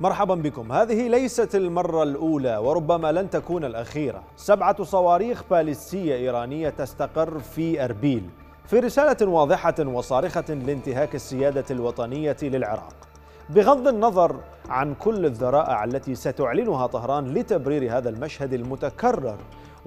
مرحبا بكم. هذه ليست المرة الأولى وربما لن تكون الأخيرة. سبعة صواريخ باليستية إيرانية تستقر في أربيل في رسالة واضحة وصارخة لانتهاك السيادة الوطنية للعراق. بغض النظر عن كل الذرائع التي ستعلنها طهران لتبرير هذا المشهد المتكرر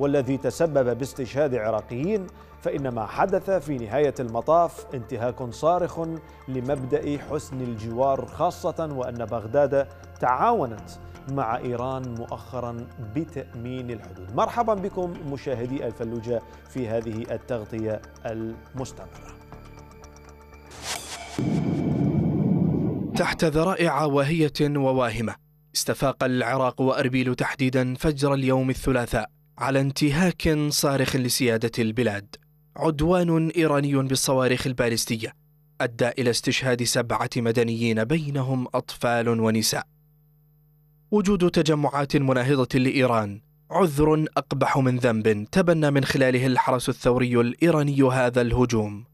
والذي تسبب باستشهاد عراقيين فإن ما حدث في نهاية المطاف انتهاك صارخ لمبدأ حسن الجوار خاصة وأن بغداد تعاونت مع إيران مؤخرا بتأمين الحدود. مرحبا بكم مشاهدي الفلوجة في هذه التغطية المستمرة. تحت ذرائع واهية وواهمة استفاق العراق وأربيل تحديدا فجر اليوم الثلاثاء. على انتهاك صارخ لسيادة البلاد. عدوان إيراني بالصواريخ البالستية أدى إلى استشهاد سبعة مدنيين بينهم أطفال ونساء. وجود تجمعات مناهضة لإيران عذر أقبح من ذنب تبنى من خلاله الحرس الثوري الإيراني هذا الهجوم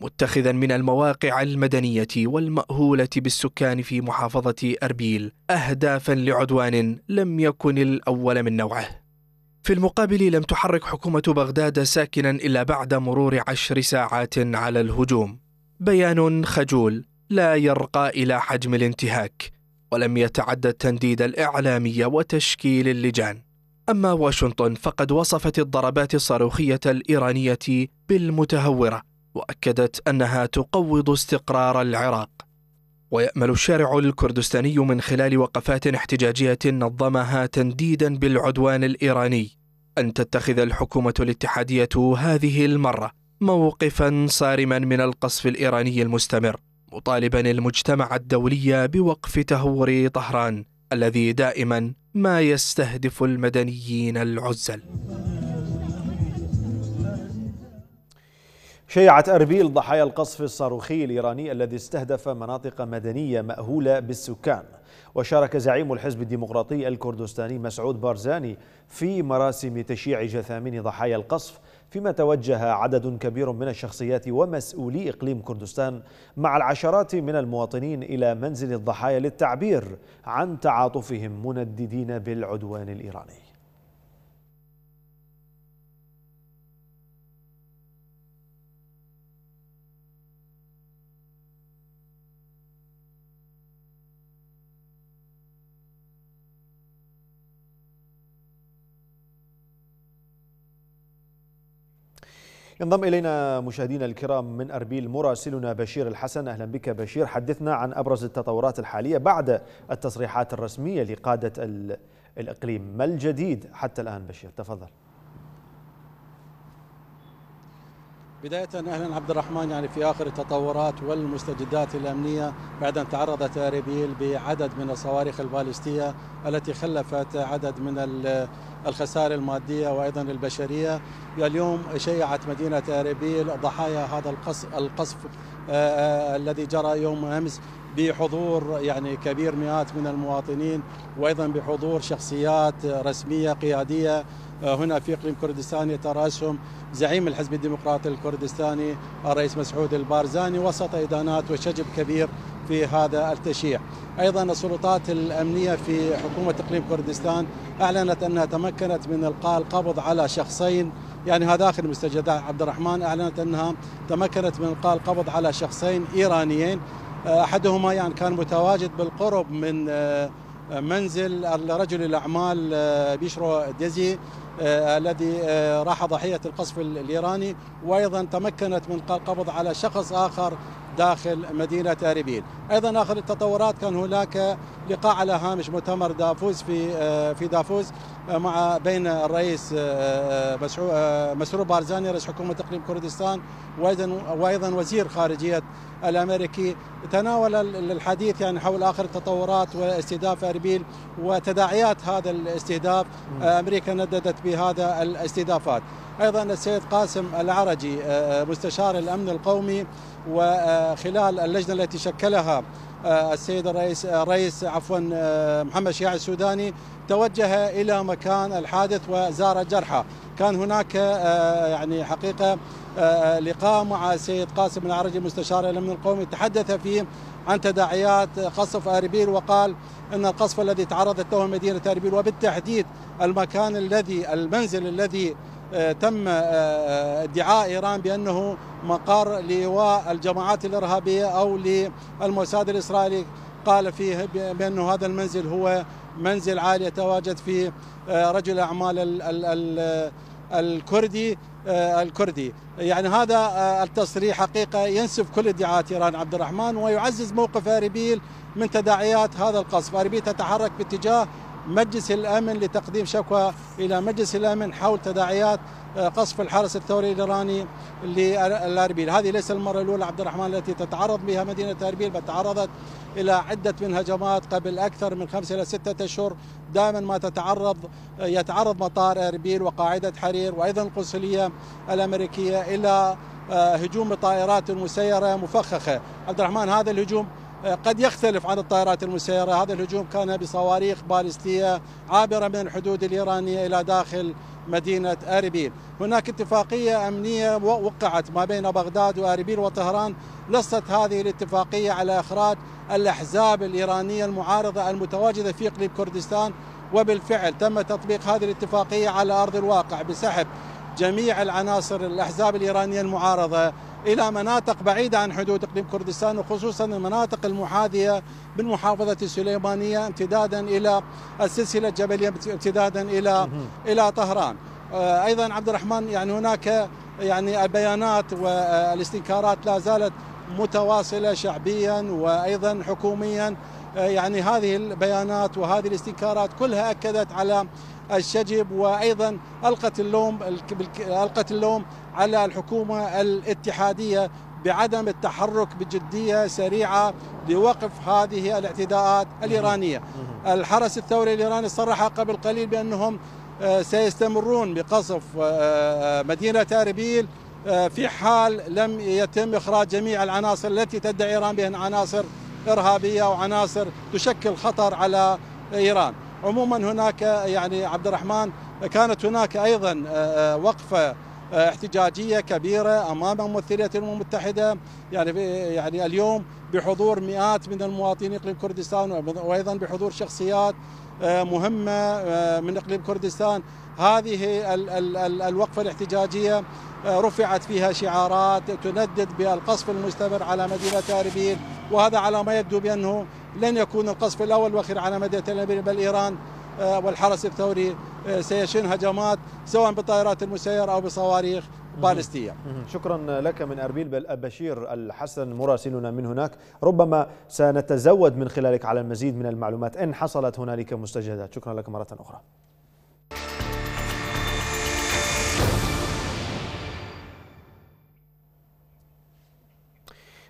متخذا من المواقع المدنية والمأهولة بالسكان في محافظة أربيل أهدافا لعدوان لم يكن الأول من نوعه. في المقابل لم تحرك حكومة بغداد ساكنا إلا بعد مرور عشر ساعات على الهجوم. بيان خجول لا يرقى إلى حجم الانتهاك ولم يتعدى التنديد الإعلامي وتشكيل اللجان. أما واشنطن فقد وصفت الضربات الصاروخية الإيرانية بالمتهورة وأكدت أنها تقوض استقرار العراق. ويأمل الشارع الكردستاني من خلال وقفات احتجاجية نظمها تنديدا بالعدوان الإيراني. أن تتخذ الحكومة الاتحادية هذه المرة موقفا صارما من القصف الإيراني المستمر مطالبا المجتمع الدولي بوقف تهور طهران الذي دائما ما يستهدف المدنيين العزل. شيعت أربيل ضحايا القصف الصاروخي الإيراني الذي استهدف مناطق مدنية مأهولة بالسكان. وشارك زعيم الحزب الديمقراطي الكردستاني مسعود بارزاني في مراسم تشييع جثامين ضحايا القصف فيما توجه عدد كبير من الشخصيات ومسؤولي إقليم كردستان مع العشرات من المواطنين إلى منزل الضحايا للتعبير عن تعاطفهم منددين بالعدوان الإيراني. ينضم إلينا مشاهدينا الكرام من أربيل مراسلنا بشير الحسن. أهلا بك بشير. حدثنا عن أبرز التطورات الحالية بعد التصريحات الرسمية لقادة الإقليم. ما الجديد حتى الآن بشير؟ تفضل. بداية أهلا عبد الرحمن يعني في آخر التطورات والمستجدات الأمنية بعد أن تعرضت أربيل بعدد من الصواريخ البالستية التي خلفت عدد من الخسائر المادية وأيضا البشرية. اليوم شيعت مدينة أربيل ضحايا هذا القصف آه، آه، الذي جرى يوم أمس بحضور يعني كبير مئات من المواطنين وأيضا بحضور شخصيات رسمية قيادية آه، هنا في إقليم كردستان يتراسهم زعيم الحزب الديمقراطي الكردستاني الرئيس مسعود البارزاني وسط إدانات وشجب كبير في هذا التشييع. أيضا السلطات الأمنية في حكومة إقليم كردستان أعلنت أنها تمكنت من إلقاء القبض على شخصين يعني هذا آخر المستجدات عبد الرحمن أعلنت أنها تمكنت من إلقاء القبض على شخصين إيرانيين. آه، أحدهما يعني كان متواجد بالقرب من آه، منزل رجل الأعمال بيشرو ديزي. آه، الذي آه، راح ضحية القصف الإيراني وأيضا تمكنت من القبض على شخص آخر داخل مدينة أربيل أيضا آخر التطورات كان هناك لقاء على هامش مؤتمر دافوز في آه، في دافوز مع بين الرئيس مسرور بارزاني رئيس حكومة إقليم كردستان وأيضا وأيضا وزير خارجية الأمريكي. تناول الحديث يعني حول آخر التطورات واستهداف اربيل وتداعيات هذا الاستهداف. أمريكا نددت بهذا الاستهدافات أيضا السيد قاسم العرجي آه، مستشار الأمن القومي وخلال اللجنة التي شكلها آه، السيد الرئيس الرئيس عفوا آه، محمد شياع السوداني توجه إلى مكان الحادث وزار الجرحى. كان هناك يعني حقيقة لقاء مع السيد قاسم العرجي مستشار الامن القومي تحدث فيه عن تداعيات قصف أربيل وقال إن القصف الذي تعرضت له مدينة أربيل وبالتحديد المكان الذي المنزل الذي آه، تم آه، آه، ادعاء إيران بأنه مقر لواء الجماعات الإرهابية أو للموساد الإسرائيلي. قال فيه بأنه هذا المنزل هو منزل عالي يتواجد فيه رجل أعمال الكردي الكردي. يعني هذا التصريح حقيقة ينسف كل ادعاءات إيران عبد الرحمن ويعزز موقف اربيل من تداعيات هذا القصف. اربيل تتحرك باتجاه مجلس الأمن لتقديم شكوى إلى مجلس الأمن حول تداعيات آه، قصف الحرس الثوري الإيراني لاربيل، هذه ليس المرة الأولى عبد الرحمن التي تتعرض بها مدينة أربيل بل تعرضت إلى عدة من هجمات قبل أكثر من خمسه إلى ستة أشهر، دائما ما تتعرض آه، يتعرض مطار أربيل وقاعدة حرير وأيضا القنصليه الأمريكية إلى آه، هجوم بطائرات مسيره مفخخة، عبد الرحمن هذا الهجوم قد يختلف عن الطائرات المسيرة. هذا الهجوم كان بصواريخ باليستية عابرة من الحدود الإيرانية إلى داخل مدينة أربيل. هناك اتفاقية أمنية وقعت ما بين بغداد وأربيل وطهران. نصت هذه الاتفاقية على إخراج الأحزاب الإيرانية المعارضة المتواجدة في إقليم كردستان. وبالفعل تم تطبيق هذه الاتفاقية على أرض الواقع بسحب جميع العناصر الأحزاب الإيرانية المعارضة إلى مناطق بعيدة عن حدود إقليم كردستان وخصوصا المناطق المحاذية بالمحافظة السليمانية امتدادا إلى السلسلة الجبلية امتدادا إلى إلى طهران. آه، أيضا عبد الرحمن يعني هناك يعني البيانات والاستنكارات لا زالت متواصلة شعبيا وأيضا حكوميا. آه، يعني هذه البيانات وهذه الاستنكارات كلها أكدت على الشجب وأيضا ألقت اللوم ألقت اللوم على الحكومة الاتحادية بعدم التحرك بجدية سريعة لوقف هذه الاعتداءات الإيرانية. الحرس الثوري الإيراني صرح قبل قليل بأنهم آه، سيستمرون بقصف آه، آه، مدينه اربيل في حال لم يتم إخراج جميع العناصر التي تدعي إيران بأن عناصر إرهابية وعناصر تشكل خطر على إيران. عموما هناك يعني عبد الرحمن كانت هناك آه، آه، وقفة آه، احتجاجية كبيرة أمام ممثليه الامم المتحدة. يعني يعني اليوم بحضور مئات من المواطنين إقليم كردستان وأيضا بحضور شخصيات مهمة من إقليم كردستان. هذه الوقفة الاحتجاجية رفعت فيها شعارات تندد بالقصف المستمر على مدينة اربيل وهذا على ما يبدو بأنه لن يكون القصف الأول والأخير على مدينة اربيل بل إيران آه، والحرس الثوري آه، سيشن هجمات سواء بالطائرات المسيره أو بصواريخ بالستية. شكرا لك من أربيل بشير الحسن مراسلنا من هناك، ربما سنتزود من خلالك على المزيد من المعلومات. إن حصلت هنالك مستجدات، شكرا لك مرة أخرى.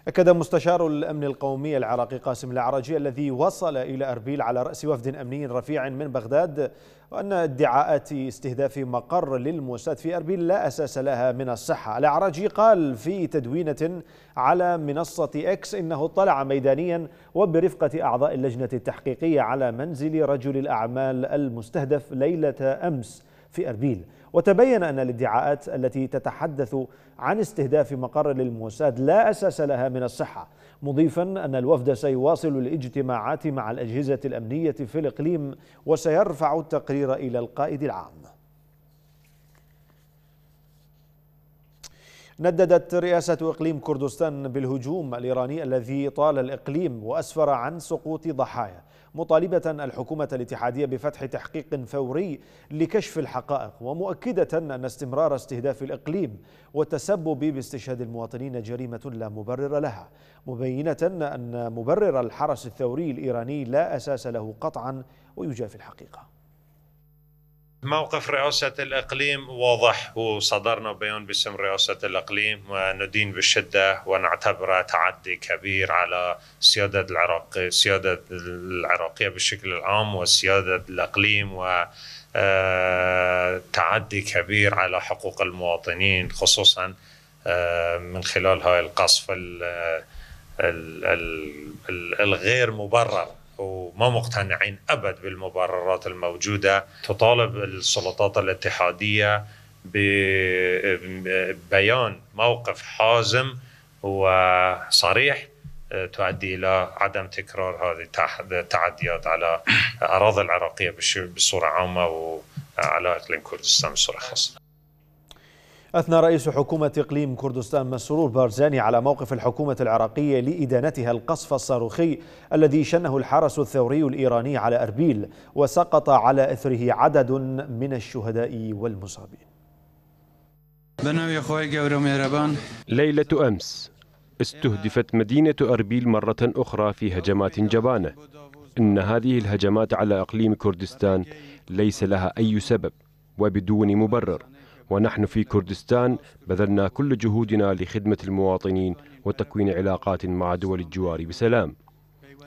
أكد مستشار الأمن القومي العراقي قاسم العرجي الذي وصل إلى أربيل على رأس وفد أمني رفيع من بغداد وأن ادعاءات استهداف مقر للموساد في أربيل لا أساس لها من الصحة. العرجي قال في تدوينة على منصة إكس إنه اطلع ميدانيا وبرفقة أعضاء اللجنة التحقيقية على منزل رجل الأعمال المستهدف ليلة أمس في أربيل. وتبين أن الادعاءات التي تتحدث عن استهداف مقر للموساد لا أساس لها من الصحة مضيفا أن الوفد سيواصل الاجتماعات مع الأجهزة الأمنية في الإقليم وسيرفع التقرير إلى القائد العام. نددت رئاسة إقليم كردستان بالهجوم الإيراني الذي طال الإقليم وأسفر عن سقوط ضحايا. مطالبة الحكومة الاتحادية بفتح تحقيق فوري لكشف الحقائق ومؤكدة أن استمرار استهداف الإقليم والتسبب باستشهاد المواطنين جريمة لا مبرر لها مبينة أن مبرر الحرس الثوري الإيراني لا أساس له قطعا ويجافي الحقيقة. موقف رئاسة الإقليم واضح وصدرنا بيان باسم رئاسة الإقليم وندين بالشدة ونعتبره تعدي كبير على سيادة العراق السيادة العراقية بشكل العام وسيادة الإقليم و آه، تعدي كبير على حقوق المواطنين خصوصا آه، من خلال هاي القصف الغير مبرر. وما مقتنعين أبد بالمبررات الموجودة تطالب السلطات الاتحادية ببيان موقف حازم وصريح تؤدي إلى عدم تكرار هذه التعديات على الاراضي العراقية بصورة عامة وعلى إقليم كردستان بصورة خاصة. أثنى رئيس حكومة إقليم كردستان مسرور بارزاني على موقف الحكومة العراقية لإدانتها القصف الصاروخي الذي شنه الحرس الثوري الإيراني على أربيل وسقط على إثره عدد من الشهداء والمصابين. ليلة أمس استهدفت مدينة أربيل مرة أخرى في هجمات جبانة. إن هذه الهجمات على إقليم كردستان ليس لها أي سبب وبدون مبرر. ونحن في كردستان بذلنا كل جهودنا لخدمة المواطنين وتكوين علاقات مع دول الجوار بسلام.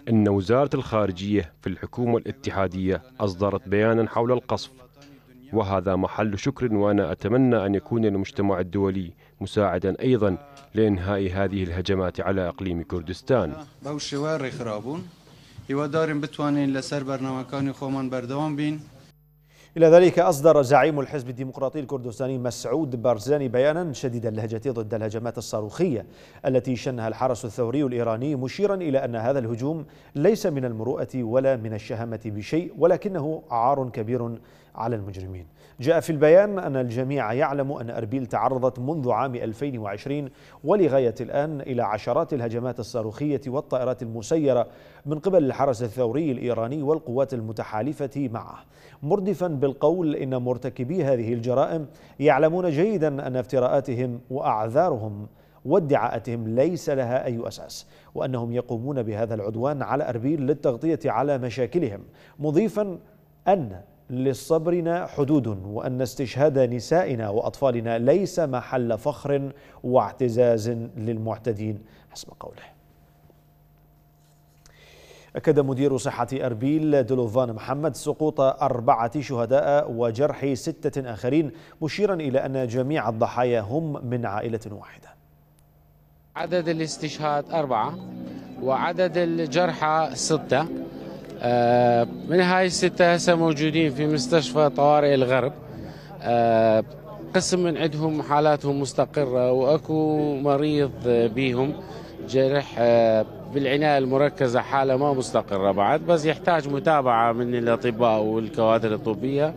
إن وزارة الخارجية في الحكومة الاتحادية أصدرت بيانا حول القصف وهذا محل شكر وأنا أتمنى أن يكون المجتمع الدولي مساعدا أيضا لإنهاء هذه الهجمات على إقليم كردستان. إلى ذلك أصدر زعيم الحزب الديمقراطي الكردستاني مسعود بارزاني بيانا شديد اللهجة ضد الهجمات الصاروخية التي شنها الحرس الثوري الإيراني مشيرا إلى أن هذا الهجوم ليس من المروءة ولا من الشهامة بشيء ولكنه عار كبير على المجرمين. جاء في البيان أن الجميع يعلم أن أربيل تعرضت منذ عام 2020 ولغاية الآن إلى عشرات الهجمات الصاروخية والطائرات المسيرة من قبل الحرس الثوري الإيراني والقوات المتحالفة معه. مردفا بالقول إن مرتكبي هذه الجرائم يعلمون جيدا أن افتراءاتهم وأعذارهم وادعاءاتهم ليس لها أي أساس وأنهم يقومون بهذا العدوان على أربيل للتغطية على مشاكلهم مضيفا أن لصبرنا حدود وأن استشهاد نسائنا وأطفالنا ليس محل فخر واعتزاز للمعتدين. حسب قوله. أكد مدير صحة أربيل دلوفان محمد سقوط أربعة شهداء وجرح ستة آخرين مشيرا إلى أن جميع الضحايا هم من عائلة واحدة. عدد الاستشهاد أربعة وعدد الجرحى ستة من هاي الستة هسه موجودين في مستشفى طوارئ الغرب. آه، قسم من عندهم حالاتهم مستقرة وأكو مريض بيهم جرح آه، بالعناية المركزة حالة ما مستقرة بعد بس يحتاج متابعة من الأطباء والكوادر الطبية.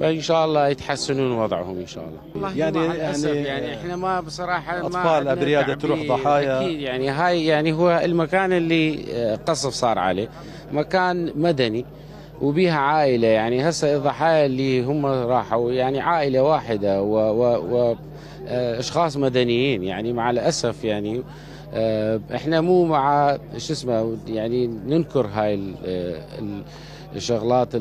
فان شاء الله يتحسنون وضعهم إن شاء الله. يعني يعني يعني إحنا ما بصراحة أطفال أبرياء تروح ضحايا. أكيد يعني هاي يعني هو المكان اللي قصف صار عليه. مكان مدني وبيها عائلة يعني هسه الضحايا اللي هم راحوا يعني عائلة واحدة و, و, و أشخاص مدنيين يعني مع الأسف يعني آه، إحنا مو مع شو اسمه يعني ننكر هاي الشغلات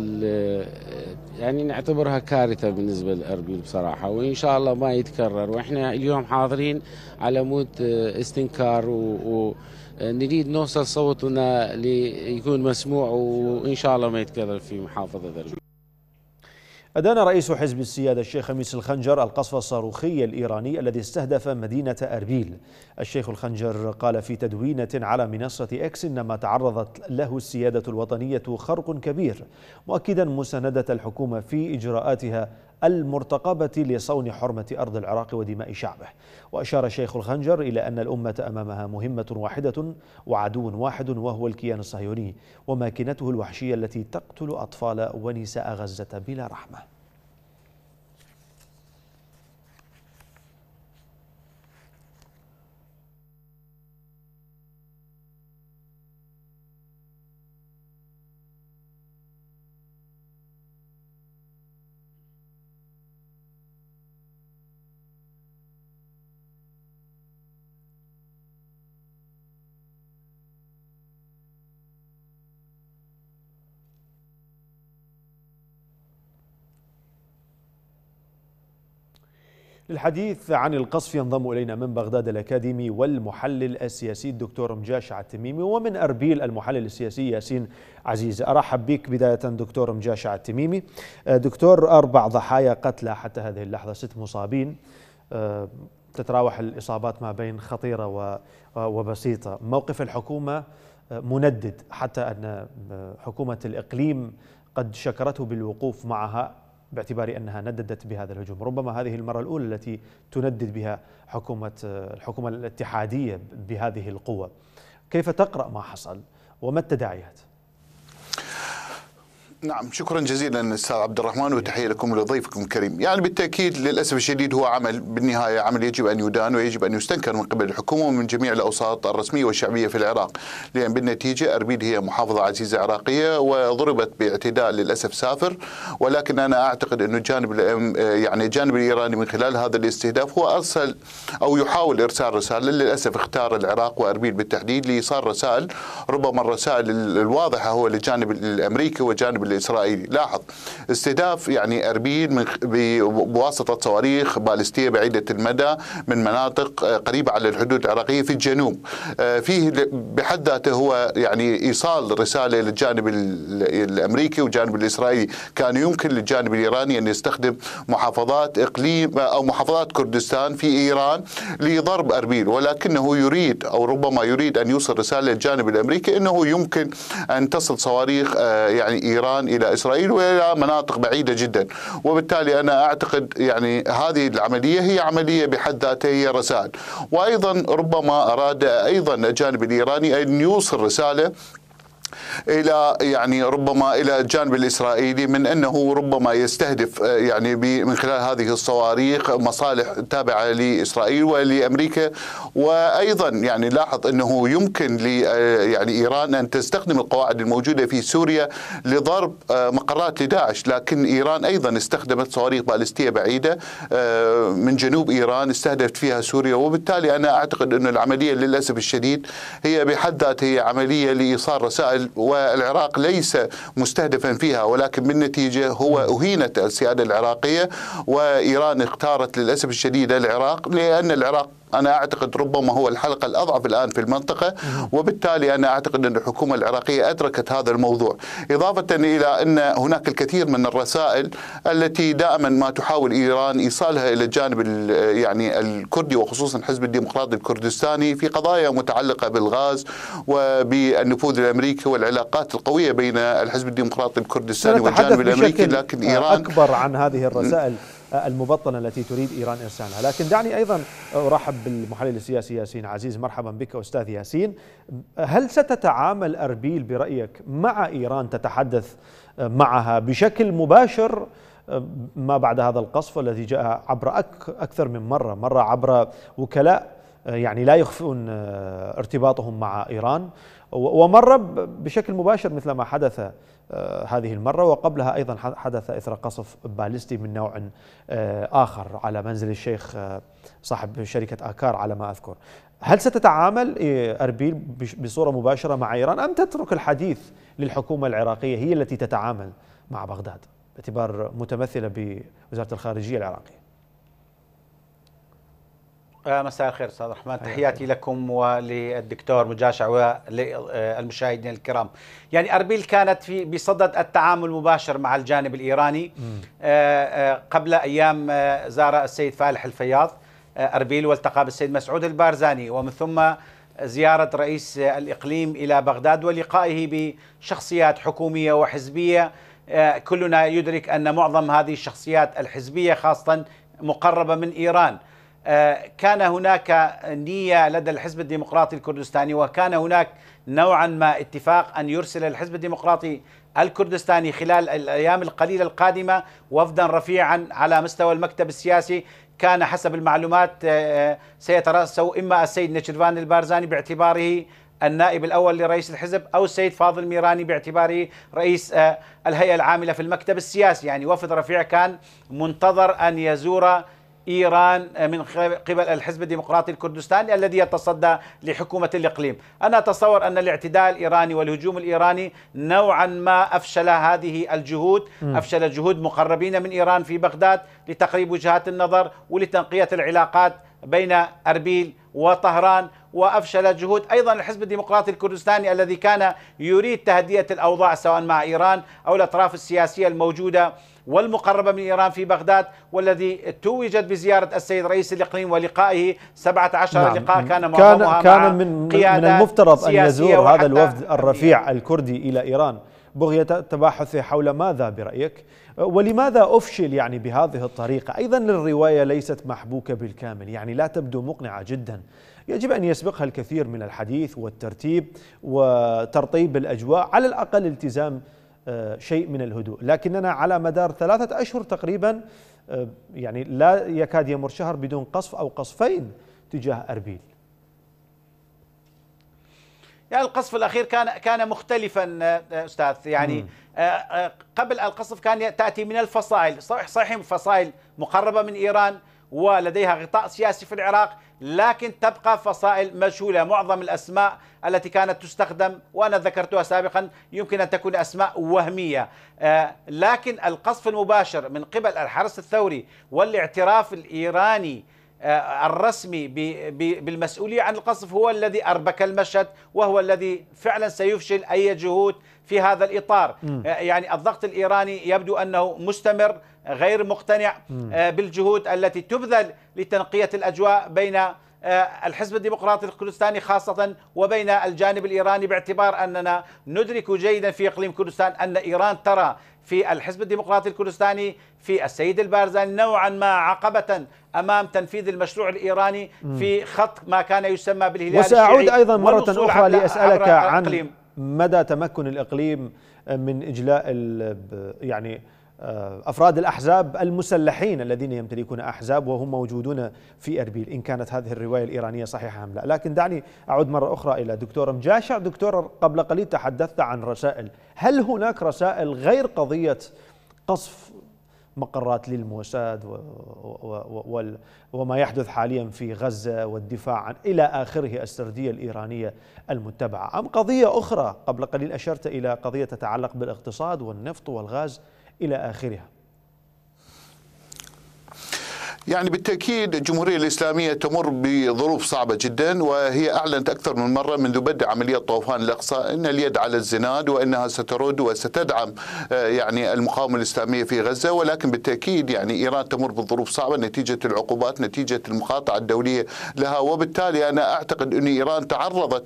يعني نعتبرها كارثة بالنسبة لاربيل بصراحة وإن شاء الله ما يتكرر. وإحنا اليوم حاضرين على مود آه، استنكار و نريد نوصل صوتنا ليكون مسموع وإن شاء الله ما يتكرر في محافظة أربيل أدان رئيس حزب السيادة الشيخ خميس الخنجر القصف الصاروخي الإيراني الذي استهدف مدينة أربيل. الشيخ الخنجر قال في تدوينة على منصة إكس إن ما تعرضت له السيادة الوطنية خرق كبير مؤكدا مساندة الحكومة في إجراءاتها المرتقبة لصون حرمة أرض العراق ودماء شعبه. وأشار شيخ الخنجر إلى أن الأمة أمامها مهمة واحدة وعدو واحد وهو الكيان الصهيوني وماكنته الوحشية التي تقتل أطفال ونساء غزة بلا رحمة. للحديث عن القصف ينضم إلينا من بغداد الأكاديمي والمحلل السياسي الدكتور مجاشع التميمي ومن أربيل المحلل السياسي ياسين عزيز. أرحب بك بداية دكتور مجاشع التميمي دكتور أربع ضحايا قتلى حتى هذه اللحظة ست مصابين. أه، تتراوح الإصابات ما بين خطيرة وبسيطة. موقف الحكومة أه، مندد حتى أن حكومة الإقليم قد شكرته بالوقوف معها. باعتبار أنها نددت بهذا الهجوم. ربما هذه المرة الأولى التي تندد بها حكومة الحكومة الاتحادية بهذه القوة. كيف تقرأ ما حصل؟ وما التداعيات؟ نعم شكرا جزيلا أستاذ عبد الرحمن وتحية لكم ولضيفكم الكريم، يعني بالتأكيد للأسف الشديد هو عمل بالنهاية عمل يجب أن يدان ويجب أن يستنكر من قبل الحكومة ومن جميع الأوساط الرسمية والشعبية في العراق، لأن بالنتيجة اربيل هي محافظة عزيزة عراقية وضربت باعتداء للأسف سافر، ولكن أنا أعتقد انه الجانب يعني الجانب الإيراني من خلال هذا الاستهداف هو أرسل أو يحاول إرسال رساله للأسف اختار العراق واربيل بالتحديد لإيصال رسائل. ربما الرسائل الواضحة هو للجانب الأمريكي وجانب الإسرائيلي. لاحظ استهداف يعني أربيل بواسطة صواريخ باليستيه بعيدة المدى من مناطق قريبة على الحدود العراقية في الجنوب. آه، فيه بحد ذاته هو يعني إيصال رسالة للجانب الأمريكي والجانب الإسرائيلي. كان يمكن للجانب الإيراني أن يستخدم محافظات اقليم أو محافظات كردستان في إيران لضرب أربيل. ولكنه يريد أو ربما يريد أن يوصل رسالة للجانب الأمريكي أنه يمكن أن تصل صواريخ آه، يعني إيران إيران إلى إسرائيل وإلى مناطق بعيدة جدا. وبالتالي أنا أعتقد يعني هذه العملية هي عملية بحد ذاتها هي رسائل. وأيضا ربما أراد أيضا الجانب الإيراني أن يوصل رسالة إلى يعني ربما إلى الجانب الإسرائيلي من أنه ربما يستهدف آه، يعني من خلال هذه الصواريخ مصالح تابعة لإسرائيل ولأمريكا. وأيضا يعني لاحظ أنه يمكن ل آه، يعني إيران أن تستخدم القواعد الموجودة في سوريا لضرب آه، مقرات لداعش لكن إيران أيضا استخدمت صواريخ باليستية بعيدة من جنوب إيران استهدفت فيها سوريا. وبالتالي أنا أعتقد أن العملية للأسف الشديد هي بحد ذاتها هي عملية لإيصال رسائل والعراق ليس مستهدفا فيها ولكن بالنتيجة هو أهينت السيادة العراقية وإيران اختارت للأسف الشديد العراق لأن العراق أنا أعتقد ربما هو الحلقة الأضعف الآن في المنطقة وبالتالي أنا أعتقد أن الحكومة العراقية أدركت هذا الموضوع. إضافة إلى أن هناك الكثير من الرسائل التي دائما ما تحاول إيران إيصالها إلى الجانب يعني الكردي وخصوصا الحزب الديمقراطي الكردستاني في قضايا متعلقة بالغاز وبالنفوذ الأمريكي والعلاقات القوية بين الحزب الديمقراطي الكردستاني والجانب الأمريكي لكن إيران أكبر عن هذه الرسائل. المبطنة التي تريد إيران إرسالها. لكن دعني أيضا أرحب بالمحلل السياسي ياسين عزيز. مرحبا بك أستاذ ياسين. هل ستتعامل أربيل برأيك مع إيران تتحدث معها بشكل مباشر؟ ما بعد هذا القصف الذي جاء عبر أكثر من مرة مرة عبر وكلاء يعني لا يخفون ارتباطهم مع إيران ومرة بشكل مباشر مثل ما حدث هذه المرة وقبلها أيضا حدث إثر قصف باليستي من نوع آه، آخر على منزل الشيخ آه، صاحب شركة آكار على ما أذكر. هل ستتعامل أربيل بصورة مباشرة مع إيران أم تترك الحديث للحكومة العراقية هي التي تتعامل مع بغداد باعتبار متمثلة بوزارة الخارجية العراقية؟ آه، مساء الخير أستاذ الرحمن تحياتي لكم وللدكتور مجاشع وللمشاهدين الكرام. يعني أربيل كانت في بصدد التعامل المباشر مع الجانب الإيراني. آه، آه، قبل أيام زار السيد فالح الفياض. أربيل والتقى بالسيد مسعود البارزاني ومن ثم زيارة رئيس الإقليم إلى بغداد ولقائه بشخصيات حكومية وحزبية. كلنا يدرك أن معظم هذه الشخصيات الحزبية خاصة مقربة من إيران. آه، كان هناك نية لدى الحزب الديمقراطي الكردستاني وكان هناك نوعا ما اتفاق أن يرسل الحزب الديمقراطي الكردستاني خلال الأيام القليلة القادمة وفدا رفيعا على مستوى المكتب السياسي. كان حسب المعلومات آه، سيترأسه إما السيد نشرفان البارزاني باعتباره النائب الأول لرئيس الحزب أو السيد فاضل ميراني باعتباره رئيس آه، الهيئة العاملة في المكتب السياسي. يعني وفد رفيع كان منتظر أن يزور إيران من قبل الحزب الديمقراطي الكردستاني الذي يتصدى لحكومة الإقليم. أنا أتصور أن الاعتداء الإيراني والهجوم الإيراني نوعا ما أفشل هذه الجهود أفشل جهود مقربين من إيران في بغداد لتقريب وجهات النظر ولتنقية العلاقات بين أربيل وطهران وأفشل جهود أيضا الحزب الديمقراطي الكردستاني الذي كان يريد تهدئة الأوضاع سواء مع إيران أو الأطراف السياسية الموجودة والمقربة من إيران في بغداد والذي توجت بزيارة السيد رئيس الإقليم ولقائه 17 نعم. لقاء كان معظمها كان مع من, من المفترض أن يزور هذا الوفد الرفيع الكردي إلى إيران. بغية تباحث حول ماذا برأيك؟ ولماذا أفشل يعني بهذه الطريقة؟ أيضا الرواية ليست محبوكة بالكامل يعني لا تبدو مقنعة جدا. يجب أن يسبقها الكثير من الحديث والترتيب وترطيب الأجواء على الأقل التزام شيء من الهدوء. لكننا على مدار ثلاثة أشهر تقريبا آه، يعني لا يكاد يمر شهر بدون قصف أو قصفين تجاه أربيل. يعني القصف الأخير كان كان مختلفا آه، أستاذ. يعني قبل القصف كان تأتي من الفصائل صحيح صحيح فصائل مقربة من إيران ولديها غطاء سياسي في العراق لكن تبقى فصائل مجهولة معظم الأسماء التي كانت تستخدم وأنا ذكرتها سابقا يمكن أن تكون أسماء وهمية. آه، لكن القصف المباشر من قبل الحرس الثوري والاعتراف الإيراني آه، الرسمي بالمسؤولية عن القصف هو الذي أربك المشهد وهو الذي فعلا سيفشل أي جهود في هذا الإطار م. آه، يعني الضغط الإيراني يبدو أنه مستمر غير مقتنع م. بالجهود التي تبذل لتنقية الأجواء بين الحزب الديمقراطي الكردستاني خاصة وبين الجانب الإيراني باعتبار أننا ندرك جيدا في إقليم كردستان أن إيران ترى في الحزب الديمقراطي الكردستاني في السيد البارزاني نوعا ما عقبة أمام تنفيذ المشروع الإيراني في خط ما كان يسمى بالهلال وسأعود أيضا مرة أخرى لأسألك عن مدى تمكن الإقليم من إجلاء يعني آه، أفراد الأحزاب المسلحين الذين يمتلكون أحزاب وهم موجودون في إربيل. إن كانت هذه الرواية الإيرانية صحيحة أم لا، لكن دعني أعود مرة أخرى إلى دكتور مجاشع، دكتور قبل قليل تحدثت عن رسائل، هل هناك رسائل غير قضية قصف مقرات للموساد وما يحدث حاليا في غزة والدفاع عن إلى آخره السردية الإيرانية المتبعة، أم قضية أخرى قبل قليل أشرت إلى قضية تتعلق بالإقتصاد والنفط والغاز إلى آخرها. يعني بالتأكيد الجمهورية الإسلامية تمر بظروف صعبة جدا وهي أعلنت أكثر من مرة منذ بدء عملية طوفان الأقصى أن اليد على الزناد وأنها سترد وستدعم آه، يعني المقاومة الإسلامية في غزة. ولكن بالتأكيد يعني إيران تمر بظروف صعبة نتيجة العقوبات نتيجة المقاطعة الدولية لها. وبالتالي أنا أعتقد أن إيران تعرضت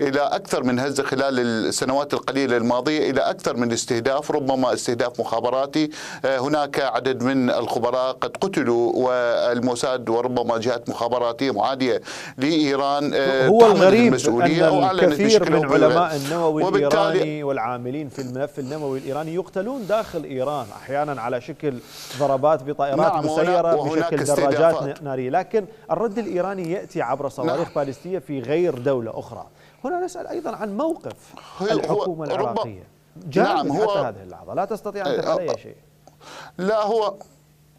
إلى أكثر من هزة خلال السنوات القليلة الماضية إلى أكثر من استهداف ربما استهداف مخابراتي. آه، هناك عدد من الخبراء قد قتلوا و الموساد وربما جهات مخابراتية معادية لإيران آه، هو الغريب أن الكثير من علماء النووي الإيراني والعاملين في الملف النووي الإيراني يقتلون داخل إيران أحيانا على شكل ضربات بطائرات نعم مسيرة بشكل دراجات نارية. لكن الرد الإيراني يأتي عبر صواريخ نعم. باليستية في غير دولة أخرى. هنا نسأل أيضا عن موقف الحكومة العراقية. نعم هو حتى هذه اللحظة. لا تستطيع أن تفعل أي شيء. لا هو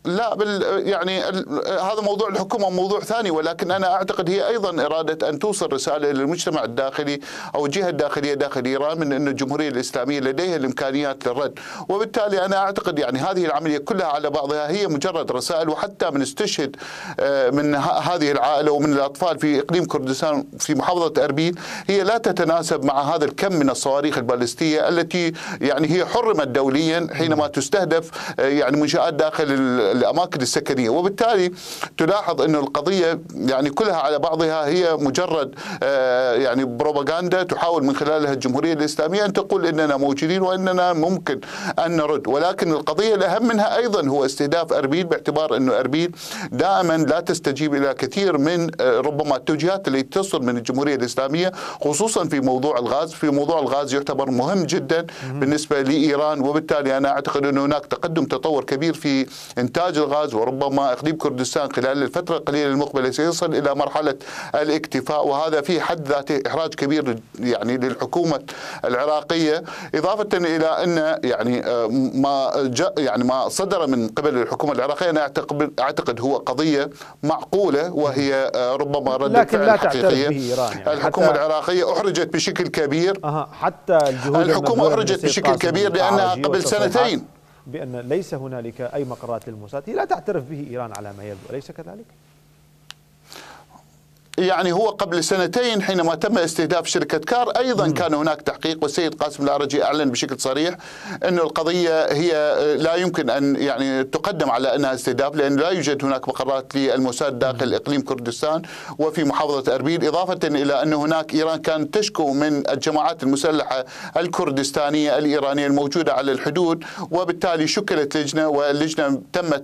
لا بال يعني هذا موضوع الحكومة موضوع ثاني ولكن أنا أعتقد هي أيضا إرادة أن توصل رسالة للمجتمع الداخلي أو الجهة الداخلية داخل إيران من أن الجمهورية الإسلامية لديها الإمكانيات للرد. وبالتالي أنا أعتقد يعني هذه العملية كلها على بعضها هي مجرد رسائل وحتى من استشهد آه، من هذه العائلة ومن الأطفال في إقليم كردستان في محافظة أربيل هي لا تتناسب مع هذا الكم من الصواريخ البالستية التي يعني هي حرمت دوليا حينما تستهدف آه، يعني منشآت داخل الأماكن السكنية. وبالتالي تلاحظ إنه القضية يعني كلها على بعضها هي مجرد آه، يعني بروباغندا تحاول من خلالها الجمهورية الإسلامية أن تقول إننا موجودين وإننا ممكن أن نرد. ولكن القضية الأهم منها أيضا هو استهداف أربيل باعتبار إنه أربيل دائما لا تستجيب إلى كثير من آه، ربما التوجيهات التي تصل من الجمهورية الإسلامية خصوصا في موضوع الغاز. في موضوع الغاز يعتبر مهم جدا بالنسبة لإيران. وبالتالي أنا أعتقد إنه هناك تقدم تطور كبير في إنتاج إنتاج الغاز وربما إقليم كردستان خلال الفترة القليلة المقبلة سيصل إلى مرحلة الاكتفاء وهذا في حد ذاته إحراج كبير يعني للحكومة العراقية. إضافة إلى أن يعني آه، ما جاء يعني ما صدر من قبل الحكومة العراقية أنا أعتقد أعتقد هو قضية معقولة وهي آه، ربما ردة فعل حقيقية. يعني. الحكومة العراقية أحرجت بشكل كبير. أه حتى الجهود الحكومة أحرجت بشكل كبير لأنها قبل سنتين بأن ليس هنالك أي مقرات للموساد هي لا تعترف به إيران على ما يبدو أليس كذلك؟ يعني هو قبل سنتين حينما تم استهداف شركة كار أيضا مم. كان هناك تحقيق والسيد قاسم العرجي أعلن بشكل صريح أن القضية هي لا يمكن أن يعني تقدم على أنها استهداف لأن لا يوجد هناك مقرات للموساد داخل إقليم كردستان وفي محافظة أربيل إضافة إلى أن هناك إيران كانت تشكو من الجماعات المسلحة الكردستانية الإيرانية الموجودة على الحدود وبالتالي شكلت لجنة واللجنة تمت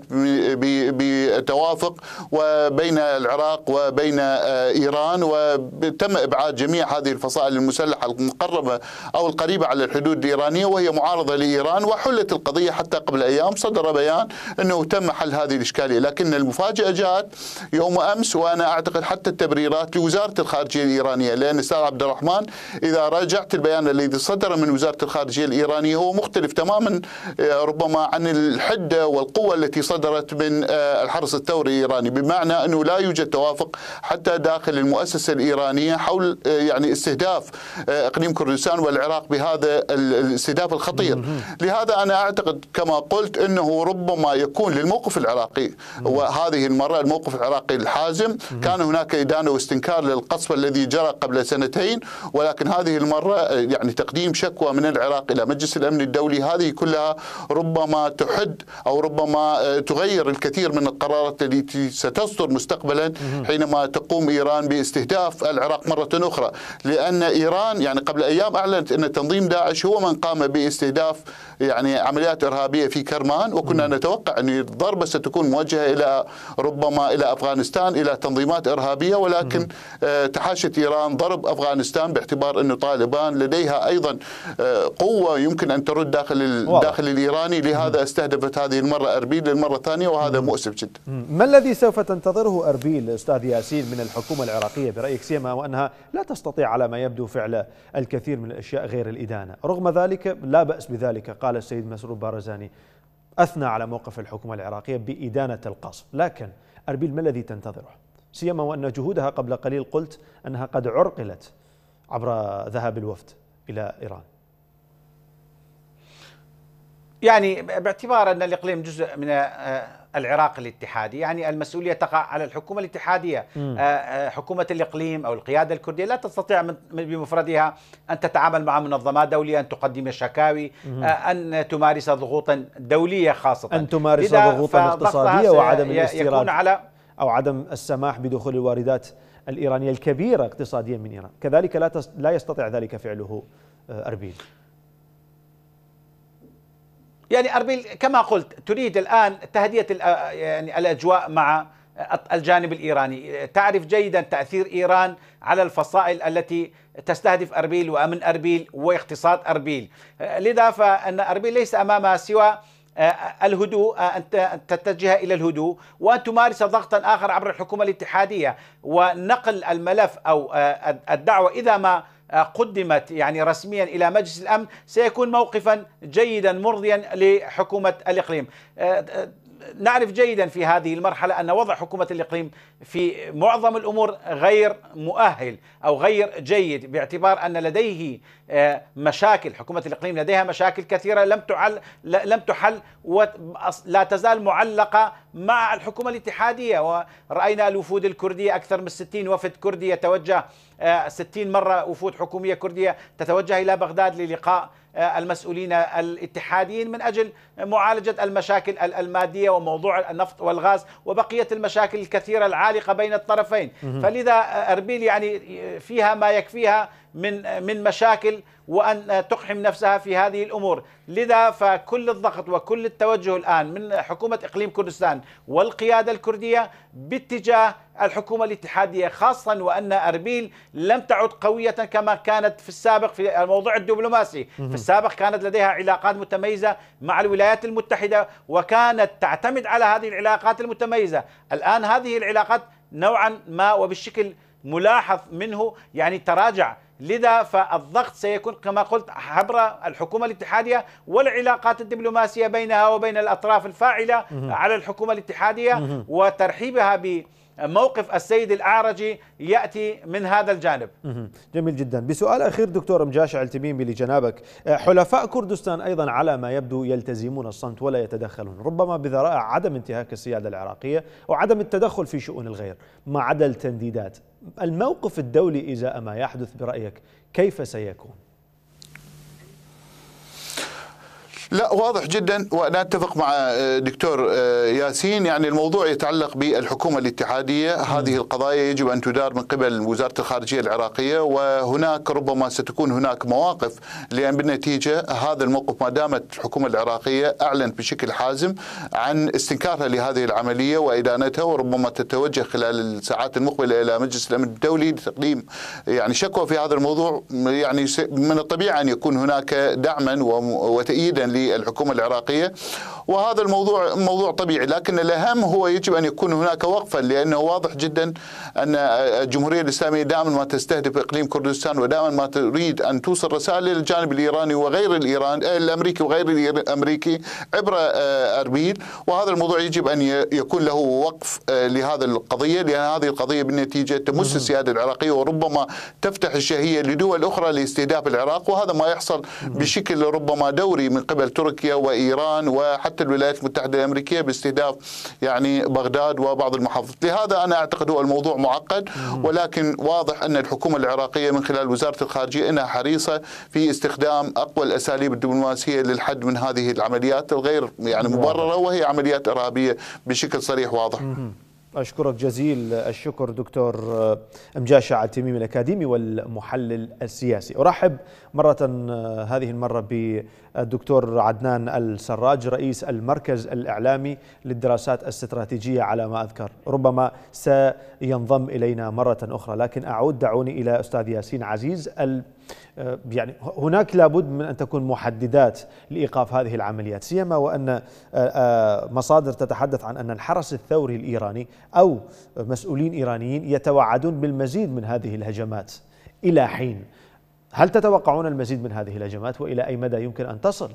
بتوافق وبين العراق وبين إيران وتم إبعاد جميع هذه الفصائل المسلحة المقربة أو القريبة على الحدود الإيرانية وهي معارضة لإيران وحلت القضية حتى قبل أيام. صدر بيان أنه تم حل هذه الإشكالية لكن المفاجأة جاءت يوم أمس وأنا أعتقد حتى التبريرات لوزارة الخارجية الإيرانية. لأن أستاذ عبد الرحمن إذا راجعت البيان الذي صدر من وزارة الخارجية الإيرانية هو مختلف تماما آه، ربما عن الحدة والقوة التي صدرت من آه، الحرس الثوري الإيراني. بمعنى أنه لا يوجد توافق حتى داخل المؤسسة الإيرانية حول آه، يعني استهداف آه، إقليم كردستان والعراق بهذا الاستهداف الخطير. لهذا أنا أعتقد كما قلت أنه ربما يكون للموقف العراقي وهذه المرة الموقف العراقي الحازم. كان هناك إدانة واستنكار للقصف الذي جرى قبل سنتين ولكن هذه المرة آه، يعني تقديم شكوى من العراق إلى مجلس الأمن الدولي هذه كلها ربما تحد أو ربما تغير الكثير من القرارات التي ستصدر مستقبلا حينما تقوم إيران باستهداف العراق مرة أخرى. لأن إيران يعني قبل أيام أعلنت أن تنظيم داعش هو من قام باستهداف يعني عمليات إرهابية في كرمان وكنا نتوقع أن الضربة ستكون موجهة إلى ربما إلى أفغانستان إلى تنظيمات إرهابية. ولكن آه، تحاشت إيران ضرب أفغانستان باعتبار أن طالبان لديها أيضا آه، قوة يمكن أن ترد داخل الداخل الإيراني. لهذا استهدفت هذه المرة أربيل للمرة الثانية وهذا مؤسف جدا. ما الذي سوف تنتظره أربيل أستاذ ياسين من الحكومة العراقية برأيك سيما وأنها لا تستطيع على ما يبدو فعل الكثير من الأشياء غير الإدانة. رغم ذلك لا بأس بذلك قال السيد مسرور بارزاني أثنى على موقف الحكومة العراقية بإدانة القصف. لكن أربيل ما الذي تنتظره؟ سيما وأن جهودها قبل قليل قلت أنها قد عرقلت عبر ذهاب الوفد إلى إيران. يعني باعتبار أن الإقليم جزء من العراق الاتحادي يعني المسؤولية تقع على الحكومة الاتحادية. آه، آه، حكومة الإقليم أو القيادة الكردية لا تستطيع بمفردها أن تتعامل مع منظمات دولية أن تقدم شكاوي آه، أن تمارس ضغوطا دولية خاصة. أن تمارس ضغوطا اقتصادية وعدم الاستيراد على أو عدم السماح بدخول الواردات الإيرانية الكبيرة اقتصاديا من إيران. كذلك لا, لا يستطيع ذلك فعله أربيل. يعني أربيل كما قلت تريد الآن تهدئة يعني الأجواء مع الجانب الإيراني. تعرف جيدا تأثير إيران على الفصائل التي تستهدف أربيل وأمن أربيل واقتصاد أربيل. لذا فأن أربيل ليس أمامها سوى الهدوء أن تتجه إلى الهدوء وأن تمارس ضغطا آخر عبر الحكومة الاتحادية. ونقل الملف أو الدعوة إذا ما قدمت يعني رسميا إلى مجلس الأمن سيكون موقفا جيدا مرضيا لحكومة الإقليم. نعرف جيدا في هذه المرحلة أن وضع حكومة الإقليم في معظم الأمور غير مؤهل أو غير جيد باعتبار أن لديه آه، مشاكل. حكومة الإقليم لديها مشاكل كثيرة لم تعل لم تحل ولا تزال معلقة مع الحكومة الاتحادية. ورأينا الوفود الكردية أكثر من 60 وفد كردي يتوجه 60 آه، مرة وفود حكومية كردية تتوجه إلى بغداد للقاء المسؤولين الاتحاديين من أجل معالجة المشاكل المادية وموضوع النفط والغاز وبقية المشاكل الكثيرة العالقة بين الطرفين. فلذا اربيل يعني فيها ما يكفيها من من مشاكل وأن تقحم نفسها في هذه الأمور، لذا فكل الضغط وكل التوجه الآن من حكومة إقليم كردستان والقيادة الكردية باتجاه الحكومة الاتحادية خاصه وأن أربيل لم تعد قوية كما كانت في السابق في الموضوع الدبلوماسي، في السابق كانت لديها علاقات متميزة مع الولايات المتحدة وكانت تعتمد على هذه العلاقات المتميزة، الآن هذه العلاقات نوعا ما وبالشكل ملاحظ منه يعني تراجع لذا فالضغط سيكون كما قلت عبر الحكومة الاتحادية والعلاقات الدبلوماسية بينها وبين الأطراف الفاعلة على الحكومة الاتحادية وترحيبها ب موقف السيد الأعرجي يأتي من هذا الجانب. جميل جدا. بسؤال أخير دكتور مجاشع التميمي لجنابك حلفاء كردستان أيضا على ما يبدو يلتزمون الصمت ولا يتدخلون ربما بذرائع عدم انتهاك السيادة العراقية وعدم التدخل في شؤون الغير. ما عدا التنديدات الموقف الدولي إزاء ما يحدث برأيك كيف سيكون؟ لا واضح جدا وأنا أتفق مع آه، دكتور آه، ياسين. يعني الموضوع يتعلق بالحكومة الاتحادية. هذه القضايا يجب أن تدار من قبل وزارة الخارجية العراقية وهناك ربما ستكون هناك مواقف لأن بالنتيجة هذا الموقف ما دامت الحكومة العراقية أعلنت بشكل حازم عن استنكارها لهذه العملية وإدانتها وربما تتوجه خلال الساعات المقبلة إلى مجلس الأمن الدولي لتقديم يعني شكوى في هذا الموضوع. يعني من الطبيعي أن يكون هناك دعما وتأييدا للحكومة العراقية. وهذا الموضوع موضوع طبيعي لكن الأهم هو يجب أن يكون هناك وقفا لأنه واضح جدا أن الجمهورية الإسلامية دائما ما تستهدف إقليم كردستان ودائما ما تريد أن توصل رسائل للجانب الإيراني وغير الإيران الأمريكي وغير الأمريكي عبر آه، أربيل. وهذا الموضوع يجب أن يكون له وقف آه، لهذا القضية لأن هذه القضية بالنتيجة تمس السيادة العراقية وربما تفتح الشهية لدول أخرى لاستهداف العراق. وهذا ما يحصل بشكل ربما دوري من قبل تركيا وإيران وحتى الولايات المتحدة الأمريكية باستهداف يعني بغداد وبعض المحافظات. لهذا أنا أعتقد هو الموضوع معقد ولكن واضح أن الحكومة العراقية من خلال وزارة الخارجية أنها حريصة في استخدام أقوى الأساليب الدبلوماسية للحد من هذه العمليات الغير يعني مبررة وهي عمليات إرهابية بشكل صريح واضح. أشكرك جزيل الشكر دكتور مجاشع التميمي الأكاديمي والمحلل السياسي. أرحب مرة هذه المرة بالدكتور عدنان السراج رئيس المركز الإعلامي للدراسات الاستراتيجية على ما أذكر. ربما سينضم إلينا مرة أخرى لكن أعود دعوني إلى أستاذ ياسين عزيز آه، يعني هناك لابد من أن تكون محددات لإيقاف هذه العمليات سيما وأن آه، آه، مصادر تتحدث عن أن الحرس الثوري الإيراني أو مسؤولين إيرانيين يتوعدون بالمزيد من هذه الهجمات. إلى حين؟ هل تتوقعون المزيد من هذه الهجمات وإلى أي مدى يمكن أن تصل؟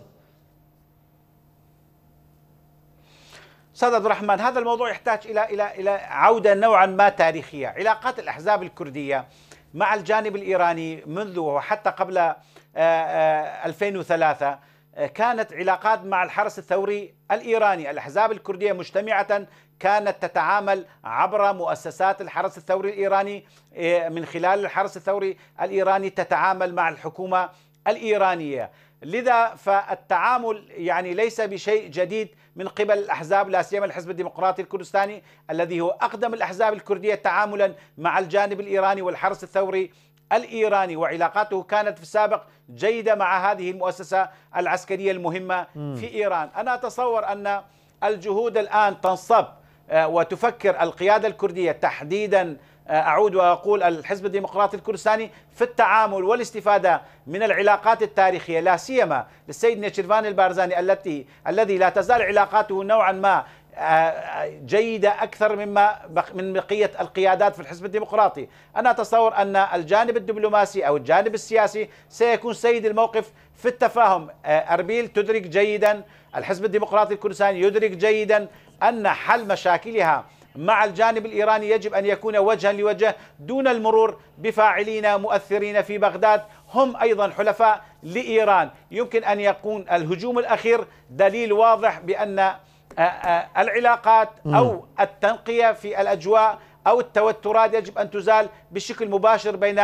أستاذ عبد الرحمن هذا الموضوع يحتاج إلى إلى إلى عودة نوعا ما تاريخية، علاقات الأحزاب الكردية مع الجانب الإيراني منذ وحتى قبل 2003 آه، آه، كانت علاقات مع الحرس الثوري الإيراني. الأحزاب الكردية مجتمعة كانت تتعامل عبر مؤسسات الحرس الثوري الإيراني. آه، من خلال الحرس الثوري الإيراني تتعامل مع الحكومة الإيرانية. لذا فالتعامل يعني ليس بشيء جديد من قبل الأحزاب لا سيما الحزب الديمقراطي الكردستاني الذي هو أقدم الأحزاب الكردية تعاملا مع الجانب الإيراني والحرس الثوري الإيراني وعلاقاته كانت في السابق جيدة مع هذه المؤسسة العسكرية المهمة في إيران. أنا أتصور أن الجهود الآن تنصب آه، وتفكر القيادة الكردية تحديدا أعود وأقول الحزب الديمقراطي الكردستاني في التعامل والاستفادة من العلاقات التاريخية لا سيما للسيد نيتشيرفان البارزاني التي الذي لا تزال علاقاته نوعا ما آه، جيدة أكثر مما من بقية القيادات في الحزب الديمقراطي. أنا أتصور أن الجانب الدبلوماسي أو الجانب السياسي سيكون سيد الموقف في التفاهم. آه، أربيل تدرك جيدا الحزب الديمقراطي الكردستاني يدرك جيدا أن حل مشاكلها مع الجانب الإيراني يجب أن يكون وجها لوجه دون المرور بفاعلين مؤثرين في بغداد. هم أيضا حلفاء لإيران. يمكن أن يكون الهجوم الأخير دليل واضح بأن العلاقات أو التنقية في الأجواء أو التوترات يجب أن تزال بشكل مباشر بين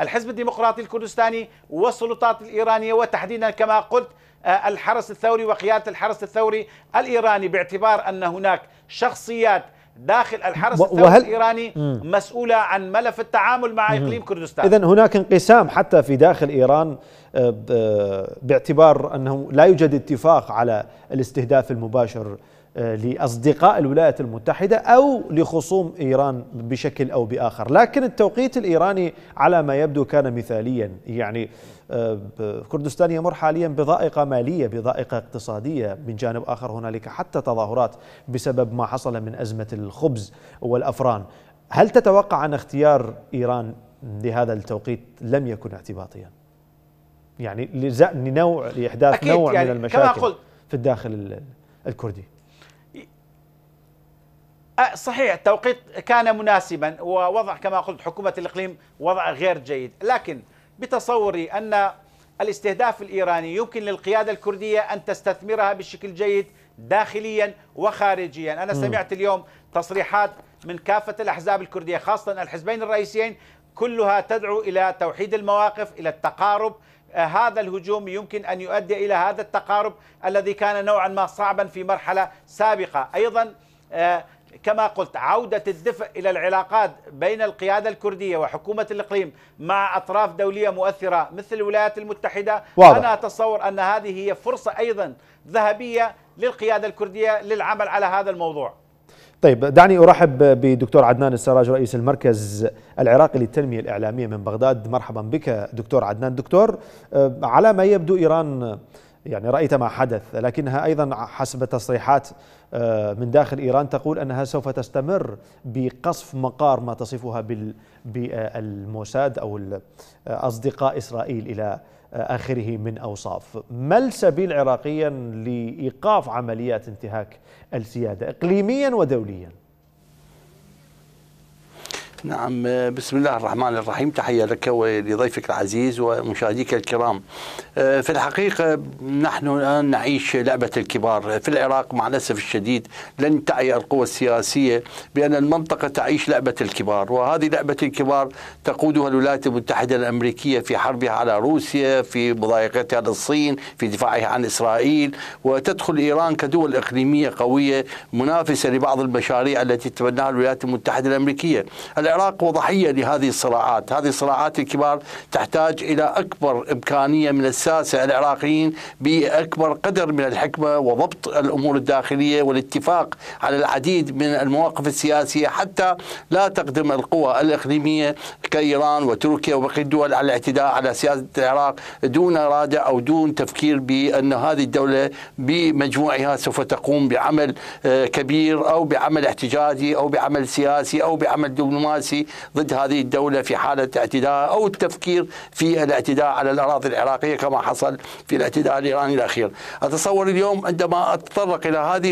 الحزب الديمقراطي الكردستاني والسلطات الإيرانية وتحديدا كما قلت آه، الحرس الثوري وقيادة الحرس الثوري الإيراني باعتبار أن هناك شخصيات داخل الحرس الثوري وهل... الإيراني مسؤولة عن ملف التعامل مع إقليم كردستان. إذا هناك انقسام حتى في داخل إيران آه، باعتبار أنه لا يوجد اتفاق على الاستهداف المباشر آه، لأصدقاء الولايات المتحدة أو لخصوم إيران بشكل أو بآخر، لكن التوقيت الإيراني على ما يبدو كان مثاليا، يعني آه، كردستان يمر حاليا بضائقة مالية، بضائقة اقتصادية، من جانب آخر هنالك حتى تظاهرات بسبب ما حصل من أزمة الخبز والأفران. هل تتوقع أن اختيار إيران لهذا التوقيت لم يكن اعتباطيا؟ يعني لنوع لإحداث نوع يعني من المشاكل كما قلت في الداخل الكردي صحيح التوقيت كان مناسبا ووضع كما قلت حكومة الإقليم وضع غير جيد لكن بتصوري أن الاستهداف الإيراني يمكن للقيادة الكردية أن تستثمرها بشكل جيد داخليا وخارجيا. أنا سمعت اليوم تصريحات من كافة الأحزاب الكردية خاصة الحزبين الرئيسيين كلها تدعو إلى توحيد المواقف إلى التقارب. آه، هذا الهجوم يمكن أن يؤدي إلى هذا التقارب الذي كان نوعا ما صعبا في مرحلة سابقة. أيضا آه، كما قلت عودة الدفء إلى العلاقات بين القيادة الكردية وحكومة الإقليم مع أطراف دولية مؤثرة مثل الولايات المتحدة. واضح. أنا أتصور أن هذه هي فرصة أيضا ذهبية للقيادة الكردية للعمل على هذا الموضوع. طيب دعني أرحب بدكتور عدنان السراج رئيس المركز العراقي للتنمية الإعلامية من بغداد. مرحبا بك دكتور عدنان. دكتور آه، على ما يبدو إيران يعني رأيت ما حدث لكنها أيضا حسب تصريحات آه، من داخل إيران تقول أنها سوف تستمر بقصف مقار ما تصفها بالموساد أو أصدقاء إسرائيل إلى آخره من أوصاف. ما السبيل عراقيا لإيقاف عمليات انتهاك السيادة اقليميا ودوليا؟ نعم بسم الله الرحمن الرحيم. تحية لك ولضيفك العزيز ومشاهديك الكرام. آه، في الحقيقة نحن الآن نعيش لعبة الكبار. في العراق مع الأسف الشديد لن تعي القوى السياسية بأن المنطقة تعيش لعبة الكبار وهذه لعبة الكبار تقودها الولايات المتحدة الأمريكية في حربها على روسيا في مضايقتها للصين في دفاعها عن إسرائيل وتدخل إيران كدول إقليمية قوية منافسة لبعض المشاريع التي تتبناها الولايات المتحدة الأمريكية. العراق وضحية لهذه الصراعات. هذه الصراعات الكبار تحتاج إلى أكبر إمكانية من الساسة العراقيين بأكبر قدر من الحكمة وضبط الأمور الداخلية والاتفاق على العديد من المواقف السياسية حتى لا تقدم القوى الإقليمية كإيران وتركيا وبقية الدول على الاعتداء على سياسة العراق دون رادع أو دون تفكير بأن هذه الدولة بمجموعها سوف تقوم بعمل آه، كبير أو بعمل احتجاجي أو بعمل سياسي أو بعمل دبلوماسي. السياسي ضد هذه الدولة في حالة اعتداء أو التفكير في الاعتداء على الأراضي العراقية كما حصل في الاعتداء الإيراني الأخير أتصور اليوم عندما أتطرق إلى هذه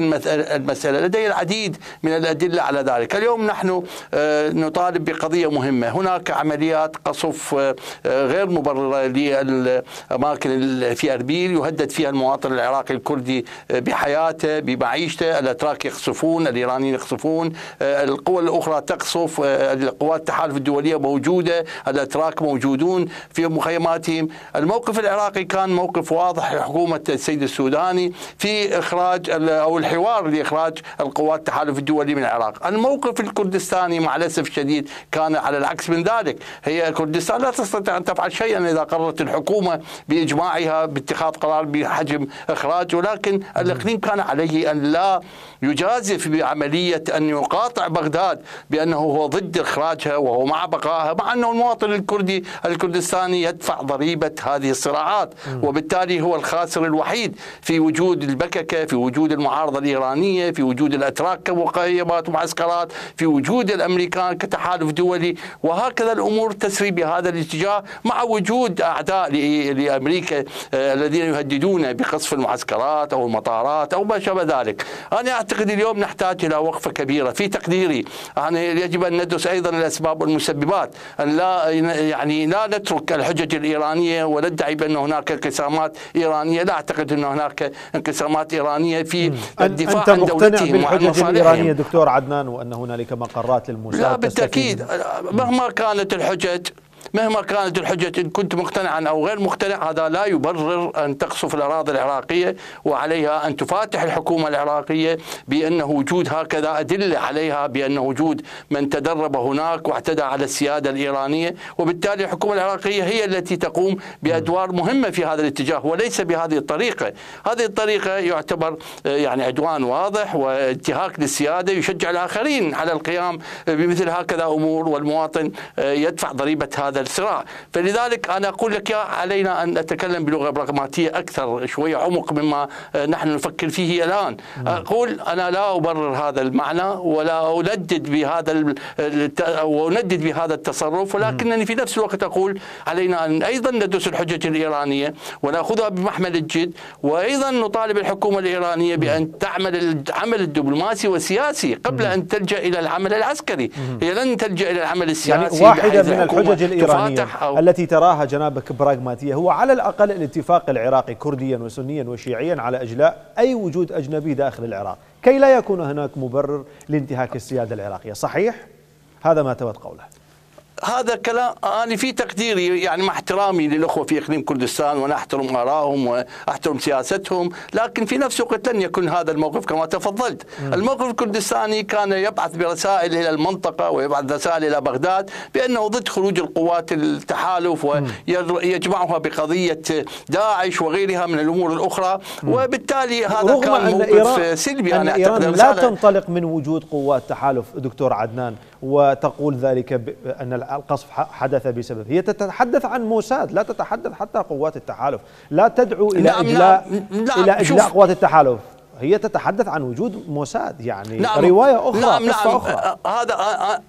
المسألة لدي العديد من الأدلة على ذلك. اليوم نحن آه، نطالب بقضية مهمة. هناك عمليات قصف آه، غير مبررة للأماكن في أربيل يهدد فيها المواطن العراقي الكردي آه، بحياته بمعيشته. الأتراك يقصفون الإيرانيين يقصفون القوى الأخرى تقصف القوات التحالف الدولية موجودة الأتراك موجودون في مخيماتهم. الموقف العراقي كان موقف واضح لحكومة السيد السوداني في إخراج أو الحوار لإخراج القوات التحالف الدولي من العراق. الموقف الكردستاني مع الأسف الشديد كان على العكس من ذلك. هي كردستان لا تستطيع أن تفعل شيئا إذا قررت الحكومة بإجماعها باتخاذ قرار بحجم إخراج ولكن الإقليم كان عليه أن لا يجازف بعملية أن يقاطع بغداد بأنه هو ضد إخراجها وهو مع بقائها مع أنه المواطن الكردي الكردستاني يدفع ضريبة هذه الصراعات وبالتالي هو الخاسر الوحيد في وجود البككة في وجود المعارضة الإيرانية في وجود الأتراك كمقيمات ومعسكرات في وجود الأمريكان كتحالف دولي وهكذا الأمور تسري بهذا الاتجاه مع وجود أعداء لأمريكا آه، الذين يهددون بقصف المعسكرات أو المطارات أو ما شابه ذلك. أنا أعتقد اليوم نحتاج إلى وقفة كبيرة في تقديري. أنا يجب أن ندرس أيضا الاسباب والمسببات أن لا يعني لا نترك الحجج الإيرانية وندعي بأن هناك انقسامات إيرانية. لا أعتقد أن هناك انقسامات إيرانية في الدفاع عن دولتهم بالحجج الإيرانية دكتور عدنان وأن هنالك مقرات للموساد لا بالتأكيد. مهما كانت الحجج مهما كانت الحجة إن كنت مقتنعا أو غير مقتنع هذا لا يبرر أن تقصف الأراضي العراقية وعليها أن تفاتح الحكومة العراقية بأن وجود هكذا أدلة عليها بأن وجود من تدرب هناك واعتدى على السيادة الإيرانية. وبالتالي الحكومة العراقية هي التي تقوم بأدوار مهمة في هذا الاتجاه وليس بهذه الطريقة. هذه الطريقة يعتبر آه، يعني عدوان واضح وانتهاك للسيادة يشجع الآخرين على القيام بمثل هكذا أمور والمواطن آه، يدفع ضريبة هذا هذا الصراع. فلذلك أنا أقول لك علينا أن نتكلم بلغة براغماتية أكثر شوية عمق مما نحن نفكر فيه الآن. أقول أنا لا أبرر هذا المعنى ولا أندد بهذا وأندد بهذا التصرف ولكنني في نفس الوقت أقول علينا أن أيضا ندرس الحجج الإيرانية ونأخذها بمحمل الجد وأيضا نطالب الحكومة الإيرانية بأن تعمل العمل الدبلوماسي والسياسي قبل أن تلجأ إلى العمل العسكري. هي لن تلجأ إلى العمل السياسي. يعني واحدة من الحجج الإيرانية التي تراها جنابك براغماتية هو على الأقل الاتفاق العراقي كرديا وسنيا وشيعيا على إجلاء أي وجود أجنبي داخل العراق كي لا يكون هناك مبرر لانتهاك السيادة العراقية صحيح؟ هذا ما تود قوله هذا كلام أنا في تقديري يعني مع احترامي للأخوة في إقليم كردستان وأنا أحترم آرائهم وأحترم سياستهم لكن في نفس الوقت لن يكون هذا الموقف كما تفضلت م. الموقف الكردستاني كان يبعث برسائل إلى المنطقة ويبعث رسائل إلى بغداد بأنه ضد خروج القوات التحالف ويجمعها بقضية داعش وغيرها من الأمور الأخرى م. وبالتالي هذا كان موقف سلبي أنا أعتقد إيران لا تنطلق من وجود قوات تحالف دكتور عدنان وتقول ذلك أن القصف حدث بسبب. هي تتحدث عن موساد. لا تتحدث حتى قوات التحالف. لا تدعو إلى نعم إجلاء نعم نعم إلى إجلاء قوات التحالف. هي تتحدث عن وجود موساد يعني نعم رواية أخرى نعم نعم. أخرى. هذا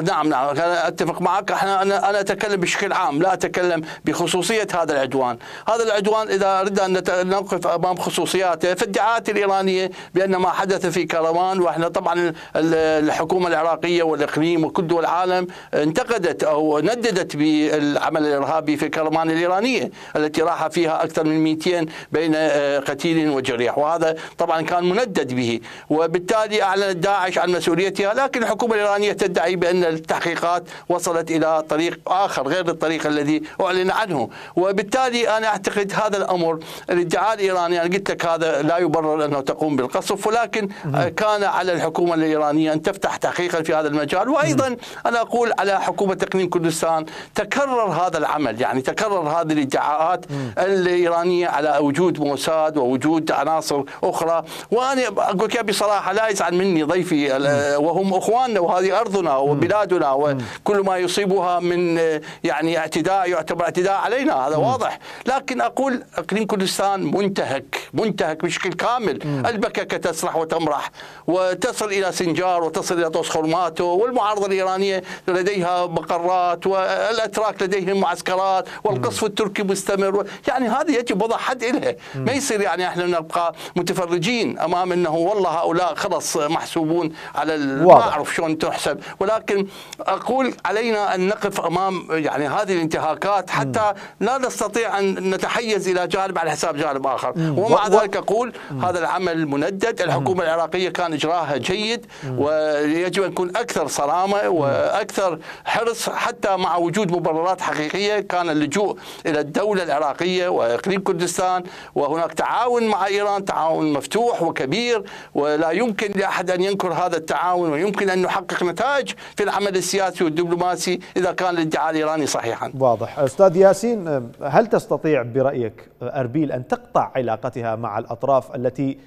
نعم نعم. أنا أتفق معك. أنا أنا أتكلم بشكل عام لا أتكلم بخصوصية هذا العدوان. هذا العدوان إذا أردنا أن نوقف أمام خصوصياته فالادعاءات الإيرانية بأن ما حدث في كرمان وإحنا طبعا الحكومة العراقية والإقليم وكل دول العالم انتقدت أو نددت بالعمل الإرهابي في كرمان الإيرانية التي راح فيها أكثر من 200 بين آه، قتيل وجريح. وهذا طبعا كان مندد به. وبالتالي أعلنت داعش عن مسؤوليتها لكن الحكومة الإيرانية تدعي بأن أن التحقيقات وصلت إلى طريق آخر غير الطريق الذي أعلن عنه. وبالتالي أنا أعتقد هذا الأمر الادعاء الإيراني أنا قلت لك هذا لا يبرر أنه تقوم بالقصف ولكن كان على الحكومة الإيرانية أن تفتح تحقيقا في هذا المجال. وأيضا أنا أقول على حكومة إقليم كردستان تكرر هذا العمل يعني تكرر هذه الادعاءات الإيرانية على وجود موساد ووجود عناصر أخرى. وأنا أقول لك بصراحة لا يزعل مني ضيفي وهم أخواننا وهذه أرضنا بلادنا وكل ما يصيبها من يعني اعتداء يعتبر اعتداء علينا هذا واضح. لكن أقول إقليم كردستان منتهك منتهك بشكل كامل. البككة تسرح وتمرح وتصل إلى سنجار وتصل إلى طوس خرماتو والمعارضة الإيرانية لديها مقرات والأتراك لديهم معسكرات والقصف التركي مستمر. يعني هذه يجب وضع حد لها ما يصير يعني إحنا نبقى متفرجين أمام إنه والله هؤلاء خلص محسوبون على ما أعرف شلون تحسب. ولكن أقول علينا أن نقف أمام يعني هذه الانتهاكات حتى لا نستطيع أن نتحيز إلى جانب على حساب جانب آخر. ومع ذلك أقول هذا العمل مندد. الحكومة العراقية كان إجراها جيد ويجب أن يكون أكثر صرامة وأكثر حرص حتى مع وجود مبررات حقيقية. كان اللجوء إلى الدولة العراقية وإقليم كردستان وهناك تعاون مع إيران تعاون مفتوح وكبير ولا يمكن لأحد أن ينكر هذا التعاون ويمكن أن نحقق نتائج في العمل السياسي والدبلوماسي إذا كان الادعاء الإيراني صحيحا. واضح. أستاذ ياسين هل تستطيع برأيك أربيل أن تقطع علاقتها مع الأطراف التي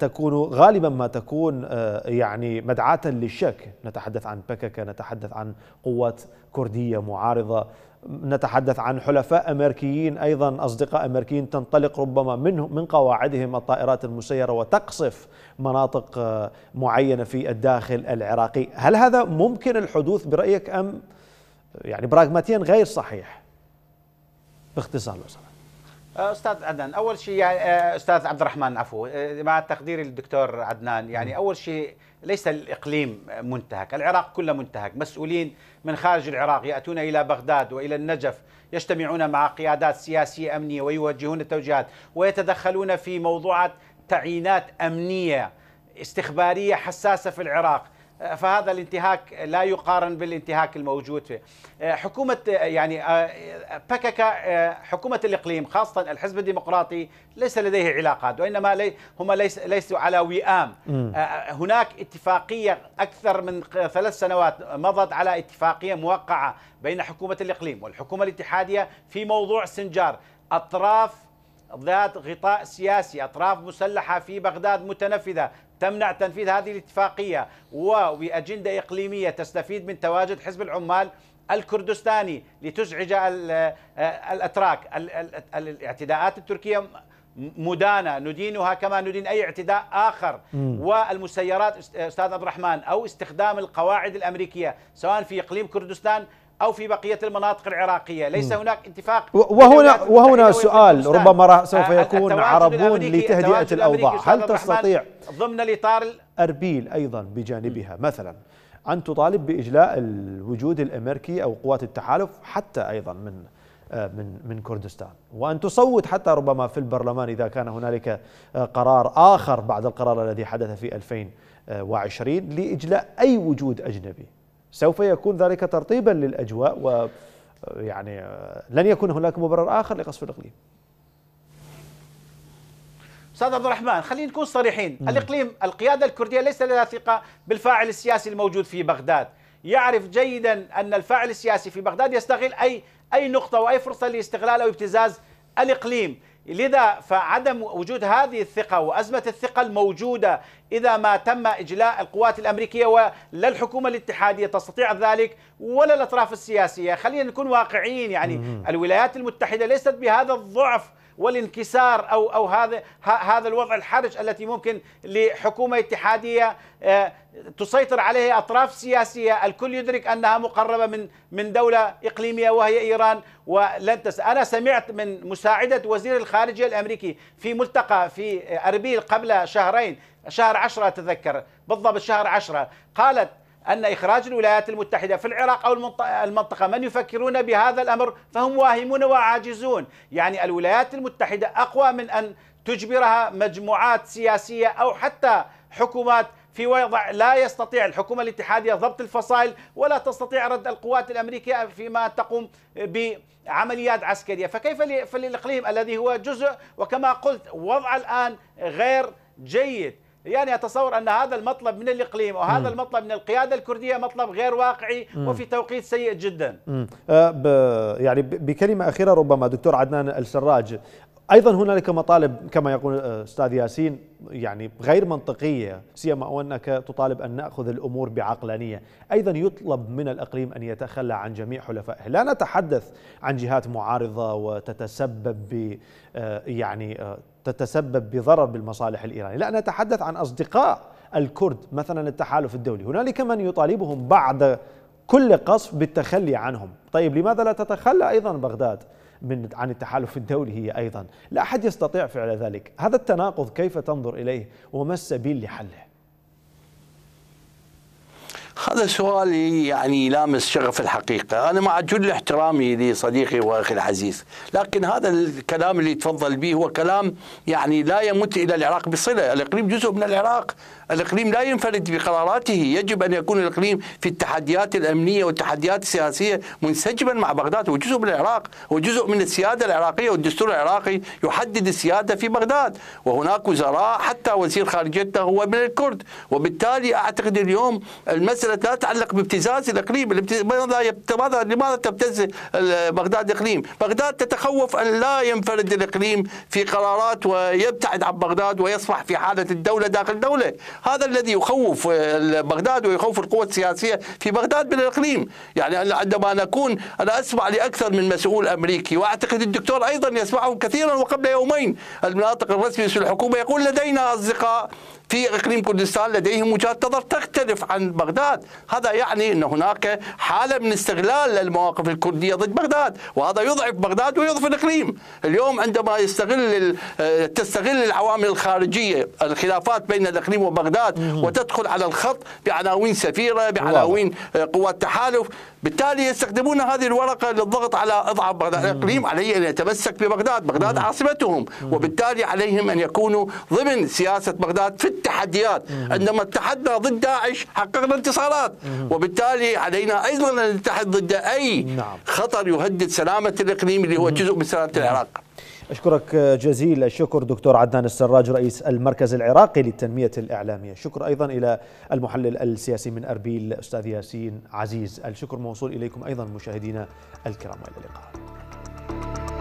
تكون غالبا ما تكون آه، يعني مدعاة للشك؟ نتحدث عن بككة نتحدث عن قوات كردية معارضة. نتحدث عن حلفاء أمريكيين أيضا أصدقاء أمريكيين تنطلق ربما من من قواعدهم الطائرات المسيرة وتقصف مناطق آه، معينة في الداخل العراقي، هل هذا ممكن الحدوث برأيك أم يعني براغماتيا غير صحيح؟ باختصار لو سمحت. آه، أستاذ عدنان أول شيء يعني آه، أستاذ عبد الرحمن عفو مع تقديري للدكتور عدنان يعني أول شيء ليس الإقليم منتهك، العراق كله منتهك، مسؤولين من خارج العراق يأتون إلى بغداد وإلى النجف يجتمعون مع قيادات سياسية أمنية ويوجهون التوجيهات ويتدخلون في موضوعات تعيينات أمنية استخبارية حساسة في العراق. فهذا الانتهاك لا يقارن بالانتهاك الموجود فيه. حكومة يعني بككا حكومة الإقليم خاصة الحزب الديمقراطي ليس لديه علاقات وإنما لي هم ليس ليسوا على وئام. هناك اتفاقية أكثر من ثلاث سنوات مضت على اتفاقية موقعة بين حكومة الإقليم والحكومة الاتحادية في موضوع سنجار. أطراف ذات غطاء سياسي أطراف مسلحة في بغداد متنفذة تمنع تنفيذ هذه الاتفاقية. وبأجندة إقليمية تستفيد من تواجد حزب العمال الكردستاني لتزعج الأتراك. الاعتداءات التركية مدانة. ندينها كما ندين أي اعتداء آخر. مم. والمسيرات أستاذ عبد الرحمن أو استخدام القواعد الأمريكية سواء في إقليم كردستان أو في بقية المناطق العراقية. ليس. هناك اتفاق وهنا وهنا سؤال ربما سوف يكون عربون لتهدئة الأوضاع. هل تستطيع ضمن الإطار أربيل أيضا بجانبها؟ مثلا أن تطالب بإجلاء الوجود الأمريكي أو قوات التحالف حتى أيضا من آه، من من كردستان. وأن تصوت حتى ربما في البرلمان إذا كان هنالك آه، قرار آخر بعد القرار الذي حدث في 2020 لإجلاء أي وجود أجنبي. سوف يكون ذلك ترطيبا للأجواء و يعني آه، لن يكون هناك مبرر آخر لقصف الإقليم. أستاذ عبد الرحمن خلينا نكون صريحين. مم. الإقليم القيادة الكردية ليس لها ثقة بالفاعل السياسي الموجود في بغداد. يعرف جيدا أن الفاعل السياسي في بغداد يستغل أي أي نقطة وأي فرصة لاستغلال أو ابتزاز الإقليم. لذا فعدم وجود هذه الثقة وأزمة الثقة الموجودة إذا ما تم إجلاء القوات الأمريكية ولا الحكومة الاتحادية تستطيع ذلك ولا الأطراف السياسية. خلينا نكون واقعيين يعني الولايات المتحدة ليست بهذا الضعف والانكسار أو أو هذا هذا الوضع الحرج التي ممكن لحكومة اتحادية آه، تسيطر عليه أطراف سياسية. الكل يدرك أنها مقربة من من دولة إقليمية وهي إيران. ولن تس أنا سمعت من مساعدة وزير الخارجية الأمريكي في ملتقى في أربيل قبل شهرين شهر عشرة أتذكر. بالضبط شهر عشرة. قالت أن إخراج الولايات المتحدة في العراق أو المنطقة من يفكرون بهذا الأمر فهم واهمون وعاجزون. يعني الولايات المتحدة أقوى من أن تجبرها مجموعات سياسية أو حتى حكومات في وضع لا يستطيع الحكومة الاتحادية ضبط الفصائل ولا تستطيع رد القوات الأمريكية فيما تقوم بعمليات عسكرية. فكيف فالإقليم الذي هو جزء؟ وكما قلت وضع الآن غير جيد. يعني أتصور أن هذا المطلب من الإقليم وهذا المطلب من القيادة الكردية مطلب غير واقعي وفي توقيت سيء جدا. أه يعني بكلمة أخيرة ربما دكتور عدنان السراج. أيضا هنالك مطالب كما يقول أستاذ ياسين يعني غير منطقية سيما وانك تطالب أن نأخذ الأمور بعقلانية، أيضا يطلب من الأقليم أن يتخلى عن جميع حلفائه، لا نتحدث عن جهات معارضة وتتسبب ب آه، يعني آه، تتسبب بضرر بالمصالح الإيرانية، لا نتحدث عن أصدقاء الكرد مثلا التحالف الدولي، هنالك من يطالبهم بعد كل قصف بالتخلي عنهم، طيب لماذا لا تتخلى أيضا بغداد؟ من عن التحالف الدولي هي أيضا، لا أحد يستطيع فعل ذلك، هذا التناقض كيف تنظر إليه وما السبيل لحله؟ هذا سؤال يعني يلامس شغف الحقيقة. أنا مع جل احترامي لصديقي وأخي العزيز. لكن هذا الكلام اللي تفضل به هو كلام يعني لا يمت إلى العراق بصلة. الإقليم جزء من العراق. الإقليم لا ينفرد بقراراته. يجب أن يكون الإقليم في التحديات الأمنية والتحديات السياسية منسجما مع بغداد. هو جزء من العراق هو جزء من السيادة العراقية والدستور العراقي يحدد السيادة في بغداد. وهناك وزراء حتى وزير خارجيتنا هو من الكرد. وبالتالي أعتقد اليوم المسألة لا تتعلق بابتزاز الإقليم. ماذا لماذا تبتز بغداد إقليم؟ بغداد تتخوف أن لا ينفرد الإقليم في قرارات ويبتعد عن بغداد ويصبح في حالة الدولة داخل دولة. هذا الذي يخوف بغداد ويخوف القوى السياسية في بغداد من الإقليم. يعني عندما نكون أنا أسمع لأكثر من مسؤول أمريكي وأعتقد الدكتور أيضا يسمعه كثيرا وقبل يومين. المناطق الرسمي في الحكومة يقول لدينا أصدقاء في إقليم كردستان لديهم وجهات نظر تختلف عن بغداد، هذا يعني إن هناك حالة من استغلال المواقف الكردية ضد بغداد، وهذا يضعف بغداد ويضعف الإقليم، اليوم عندما يستغل تستغل العوامل الخارجية الخلافات بين الإقليم وبغداد وتدخل على الخط بعناوين سفيرة بعناوين قوات تحالف، بالتالي يستخدمون هذه الورقة للضغط على اضعاف بغداد، الإقليم عليه أن يتمسك ببغداد، بغداد عاصمتهم، وبالتالي عليهم أن يكونوا ضمن سياسة بغداد في التحديات. عندما اتحدنا ضد داعش حققنا انتصارات وبالتالي علينا أيضا أن نتحد ضد أي نعم. خطر يهدد سلامة الإقليم اللي هو جزء من سلامة العراق. أشكرك جزيل الشكر دكتور عدنان السراج رئيس المركز العراقي للتنمية الإعلامية. شكر أيضا إلى المحلل السياسي من أربيل أستاذ ياسين عزيز. الشكر موصول إليكم أيضا مشاهدينا الكرام إلى اللقاء.